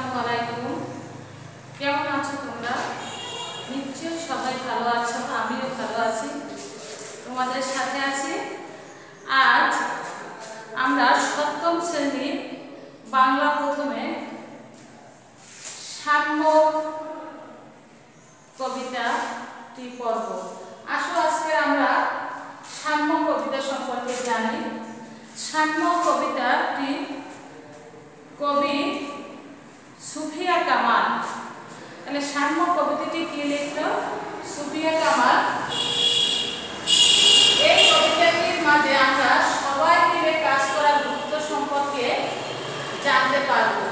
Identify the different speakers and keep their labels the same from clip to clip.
Speaker 1: আসসালামু আলাইকুম। কেমন আছো তোমরা? নিশ্চয়ই সবাই ভালো আছো, আমিও ভালো আছি। তোমাদের সাথে আছি। আজ আমরা সপ্তম শ্রেণির বাংলা প্রথমে সাম্য কবিতাটি পর্ব আসো আজকে আমরা সাম্য কবিতা সম্পর্কে জানি। সাম্য কবিতা টি কবি সুফিয়া কামাল। তাহলে সাম্য কবিতাটি কে লিখল? সুফিয়া কামাল। এই কবিতাটির মাঝে আমরা সবাই মিলে কাজ করার গুরুত্ব সম্পর্কে জানতে পারব।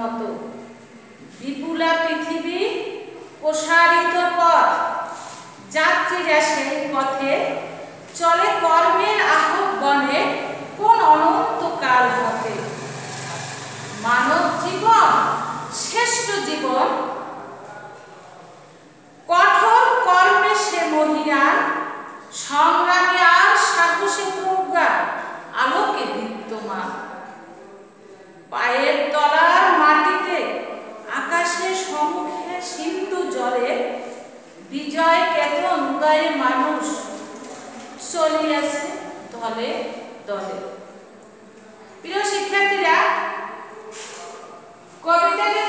Speaker 1: উন্নত বিপুলা পৃথিবী প্রসারিত পথ। যাত্রীরা সেই পথে। চলে কর্মের আহ্বগণে কোন অনন্তকাল হতে মানব জীবন, শ্রেষ্ঠ জীবন। কঠোর Corrida